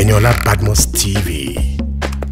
Eniola Badmus TV.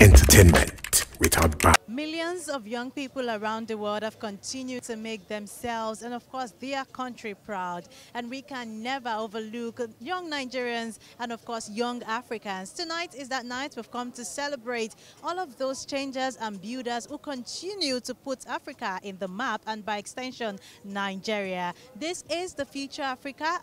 Entertainment without bounds. Millions of young people around the world have continued to make themselves and, of course, their country proud. And we can never overlook young Nigerians and, of course, young Africans. Tonight is that night we've come to celebrate all of those changers and builders who continue to put Africa in the map and, by extension, Nigeria. This is the Future Africa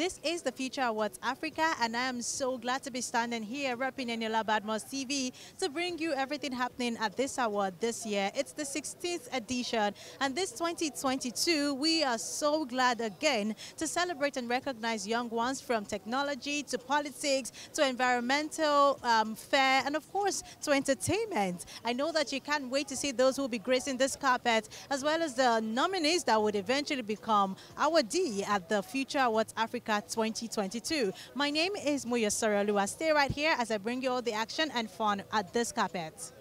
this is the Future Awards Africa, and I am so glad to be standing here repping Eniola Badmus TV to bring you everything happening at this award this year. It's the 16th edition, and this 2022, we are so glad again to celebrate and recognize young ones from technology to politics to environmental um, fair, and of course to entertainment. I know that you can't wait to see those who will be gracing this carpet, as well as the nominees that would eventually become our D at the Future Awards Africa Africa 2022. My name is Muya Sorolua. Stay right here as I bring you all the action and fun at this carpet.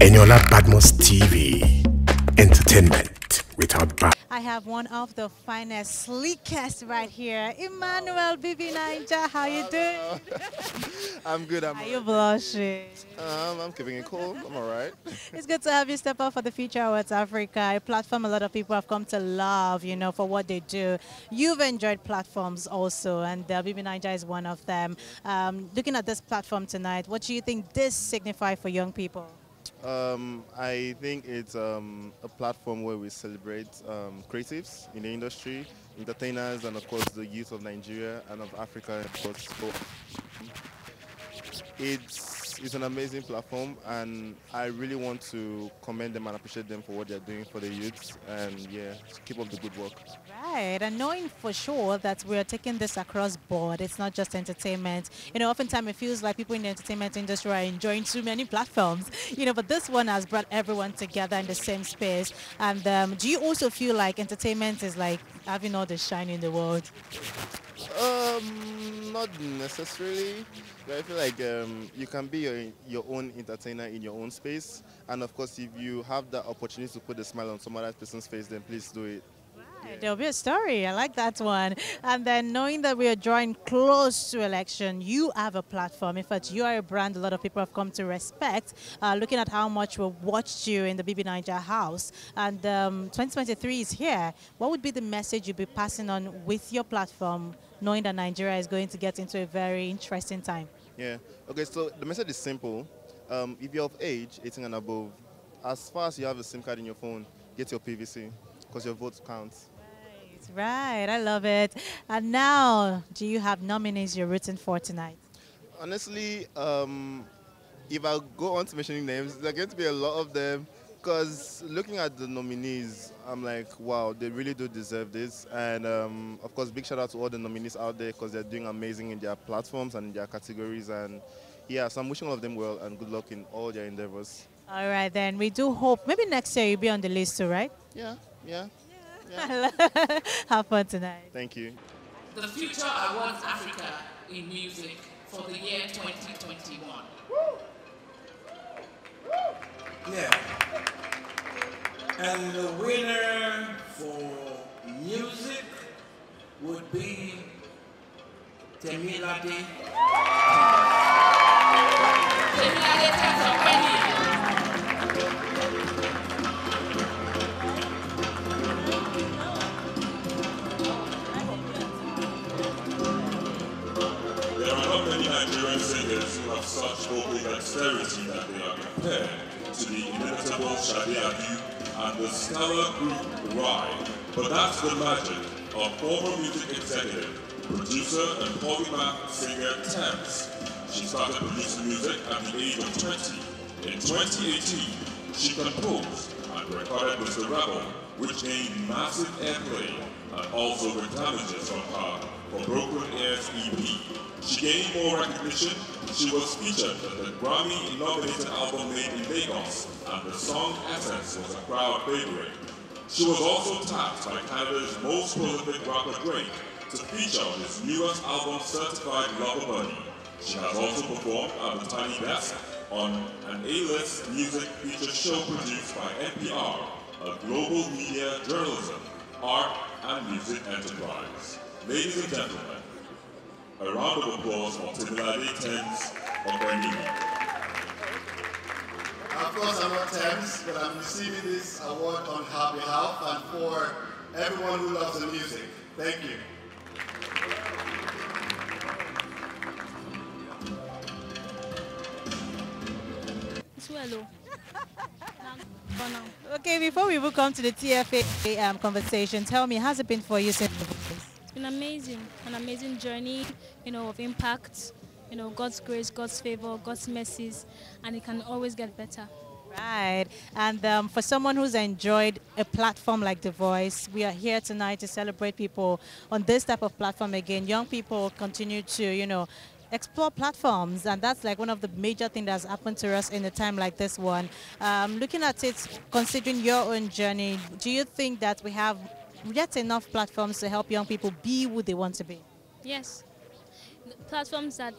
Eniola Badmus TV. Entertainment without bounds. I have one of the finest, sleekest right here, Emmanuel BBNaija. How you doing? I'm good. I'm Are you blushing? Um, I'm keeping it cool. I'm all right. It's good to have you step up for the Future Awards Africa, a platform a lot of people have come to love, you know, for what they do. You've enjoyed platforms also, and uh, BBNaija is one of them. Um, looking at this platform tonight, what do you think this signifies for young people? Um, I think it's um, a platform where we celebrate um, creatives in the industry, entertainers, and of course the youth of Nigeria and of Africa. Of course. It's it's an amazing platform, and I really want to commend them and appreciate them for what they're doing for the youths, and yeah, keep up the good work. Right, and knowing for sure that we're taking this across board, it's not just entertainment. You know, oftentimes it feels like people in the entertainment industry are enjoying too many platforms, you know, but this one has brought everyone together in the same space. And um, do you also feel like entertainment is like having all the shine in the world? Um, not necessarily. But I feel like um, you can be your, your own entertainer in your own space. And of course, if you have that opportunity to put a smile on some other person's face, then please do it. Right, There'll be a story. I like that one. And then knowing that we are drawing close to election, you have a platform. In fact, you are a brand a lot of people have come to respect. Uh, looking at how much we've watched you in the BBNaija house, and um, 2023 is here. What would be the message you'd be passing on with your platform, knowing that Nigeria is going to get into a very interesting time? Yeah. Okay. So the message is simple. Um, if you're of age, 18 and above, as far as you have a SIM card in your phone, get your PVC because your vote counts. Right, I love it. And now, do you have nominees you're rooting for tonight? Honestly, um, if I go on to mentioning names, there are going to be a lot of them. Because looking at the nominees, I'm like, wow, they really do deserve this. And um, of course, big shout out to all the nominees out there because they're doing amazing in their platforms and in their categories. And yeah, so I'm wishing all of them well and good luck in all their endeavors. All right, then we do hope maybe next year you'll be on the list too, right? Yeah, yeah. Have fun tonight. Thank you. The Future Awards Africa in Music for the year 2021. Yeah. And the winner for music would be Temilade. Temilade have such vocal dexterity that they are compared to the inimitable Sade and the stellar group Rhye. But that's the magic of former music executive, producer, and polymath singer Tems. She started producing music at the age of 20. In 2018, she composed and recorded Mr. Rebel, which gained massive airplay and also with damages from her for Broken Ears EP. She gained more recognition. She was featured in the Grammy-nominated album made in Lagos, and the song Essence was a crowd favorite. She was also tapped by Canada's most prolific rapper Drake to feature on his newest album Certified Lover Bunny. She has also performed at the Tiny Desk, on an A-list music feature show produced by NPR, a global media journalism, art, and music enterprise. Ladies and gentlemen, a round of applause for Temilade Tems Openiyi. Of course, I'm not Tems, but I'm receiving this award on her behalf and for everyone who loves the music. Thank you. Hello. Okay, before we move on to the TFA um, conversation, tell me, how's it been for you since It's been amazing, an amazing journey, you know, of impact, you know, God's grace, God's favor, God's mercies, and it can always get better. Right. And um, for someone who's enjoyed a platform like The Voice, we are here tonight to celebrate people on this type of platform again. Young people continue to, you know, explore platforms and that's like one of the major things that's happened to us in a time like this one um, looking at it considering your own journey do you think that we have yet enough platforms to help young people be who they want to be. Yes. Platforms that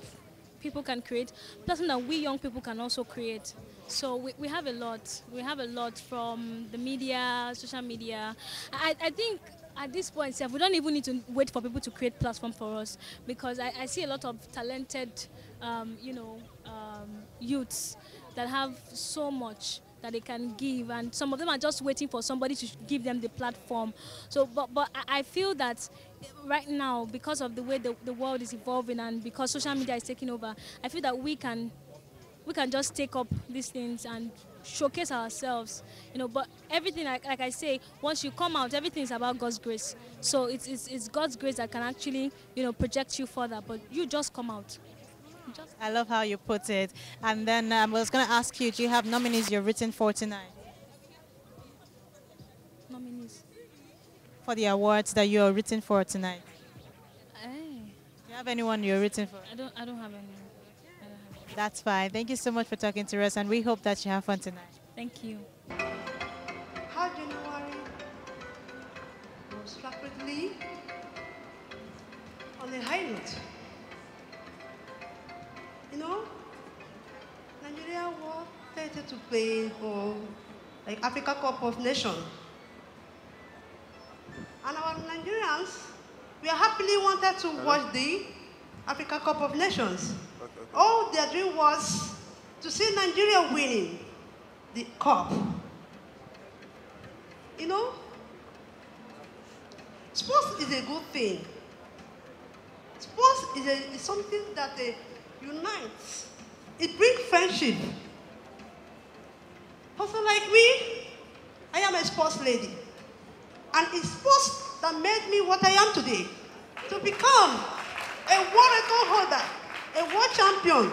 people can create. Platforms that we young people can also create. So we, we have a lot. We have a lot from the media social media. I, I think at this point, we don't even need to wait for people to create platform for us because I, I see a lot of talented, um, you know, um, youths that have so much that they can give, and some of them are just waiting for somebody to give them the platform. So, but but I feel that right now, because of the way the, the world is evolving and because social media is taking over, I feel that we can we can just take up these things and showcase ourselves, you know. But everything, like, like I say, once you come out, everything is about God's grace. So it's, it's, it's God's grace that can actually, you know, project you further. But you just come out. Just I love how you put it. And then um, I was going to ask you, do you have nominees you're written for tonight? Nominees? For the awards that you're written for tonight. Hey. Do you have anyone you're written for? I don't, I don't have anyone. That's fine. Thank you so much for talking to us, and we hope that you have fun tonight. Thank you. How January goes rapidly on a high note. You know, Nigeria was started to play for like Africa Cup of Nations. And our Nigerians, we happily wanted to watch the Africa Cup of Nations. All their dream was to see Nigeria winning the cup. You know, sports is a good thing. Sports is, a, is something that uh, unites. It brings friendship. Person like me, I am a sports lady. And it's sports that made me what I am today. To become a world record holder a world champion.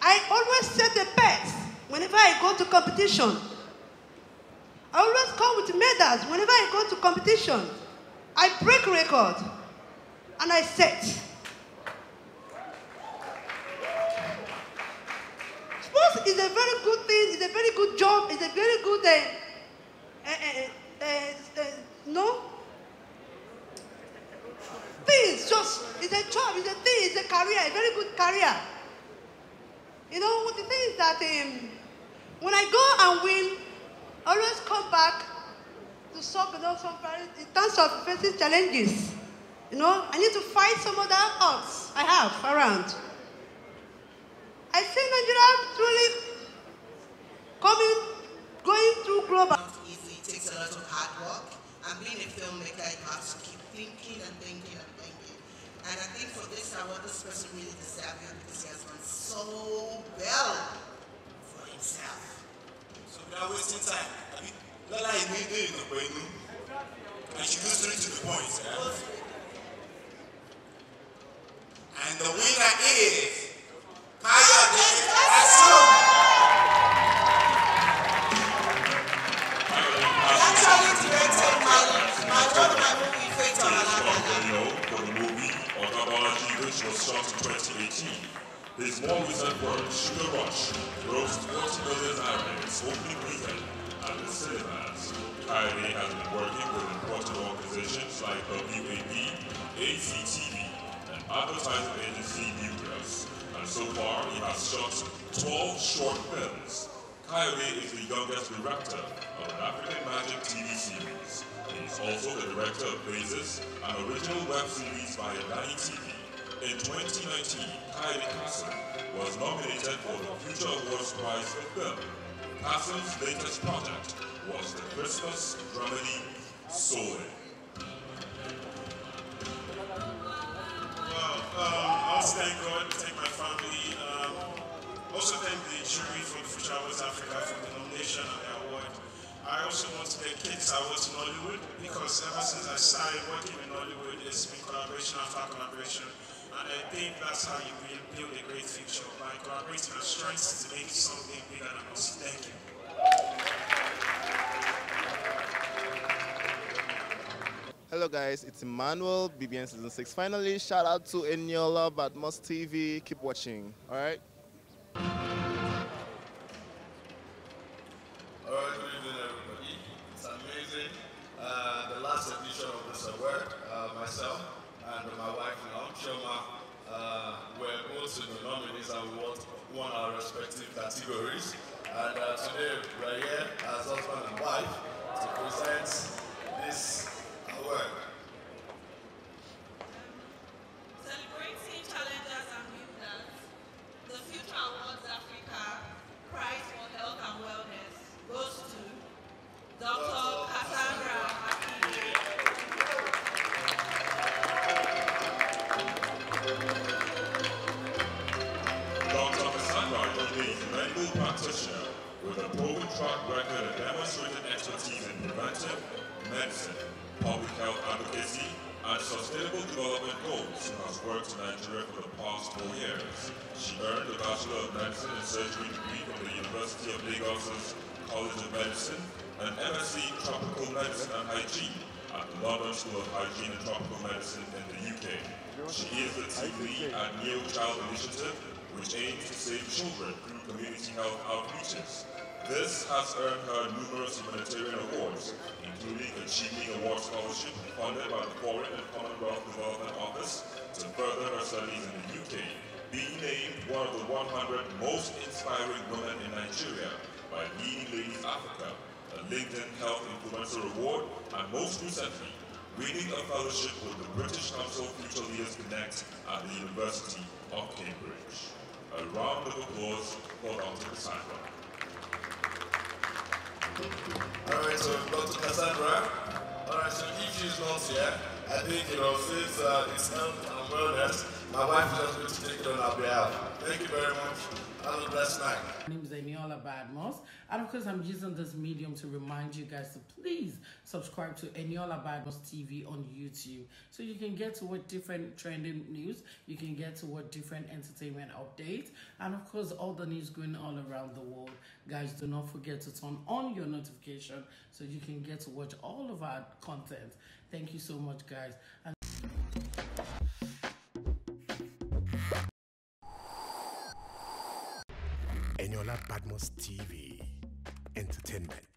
I always set the best whenever I go to competition. I always come with medals whenever I go to competition. I break record and I set. Is a very good thing, it's a very good job, it's a very good, uh, uh, uh, no? Things just, it's a job, it's a thing, it's a career, a very good career. You know, the thing is that um, when I go and win, I always come back to solve you know, some in terms of facing challenges. You know, I need to fight some other odds I have around. I see Nigeria truly coming, going through global. Easy, it takes a lot of hard work. And being a filmmaker, you have to keep thinking and thinking and thinking. And I think for this award, this person really deserves it because he has done so well for himself. So without wasting time, I mean, Lala is doing the point, and she goes straight to the point. Yeah? Kayode has been working with important organizations like WAP, ACTV, and advertising agency Nucleus, and so far he has shot 12 short films. Kayode is the youngest director of an African Magic TV series. He is also the director of Phases, an original web series by Ndani TV. In 2019, Kayode Kasum was nominated for the Future Awards Prize for Film. Kasum's latest project was the Christmas dramedy Soul. Well, um, I also thank God, thank my family, um, also thank the jury the Future Awards Africa for the nomination and the award. I also want to dedicate this award to Nollywood because ever since I started working in Nollywood, it's been collaboration after collaboration. And I think that's how you really build a great future by collaborating and strengths to make something bigger than us. Thank you. Hello guys, it's Emmanuel, BBN Season 6. Finally, shout out to Eniola Badmus TV. Keep watching, alright? Alright, good evening everybody. It's amazing. Uh, the last edition of this award, uh, myself and my wife now, Chioma, uh, were both in the nominees and won our respective categories. And uh, today we're here as husband and wife to present this award. Sustainable development goals and has worked in Nigeria for the past four years. She earned a Bachelor of Medicine and Surgery degree from the University of Lagos's College of Medicine, and MSc Tropical Medicine and Hygiene at the London School of Hygiene and Tropical Medicine in the UK. She is the team lead at Neo Child Initiative, which aims to save children through community health outreaches. This has earned her numerous humanitarian awards, including a Chimney Award Scholarship funded by the Foreign and Commonwealth Development Office to further her studies in the UK, being named one of the 100 most inspiring women in Nigeria by Leading Ladies Africa, a LinkedIn Health Influencer Award, and most recently, winning a fellowship with the British Council Future Leaders Connect at the University of Cambridge. A round of applause for Dr. Cassandra. Alright, so Dr. Cassandra. Alright, so if she's not here, I think, you know, since uh, it's health and wellness, my wife is just going to take it on our behalf. Thank you very much. Have a blessed night. My name is Eniola Badmus, and of course, I'm using this medium to remind you guys to please subscribe to Eniola Badmus TV on YouTube so you can get to what different trending news, you can get to what different entertainment updates, and of course, all the news going all around the world. Guys, do not forget to turn on your notification so you can get to watch all of our content. Thank you so much, guys. And TV. Entertainment.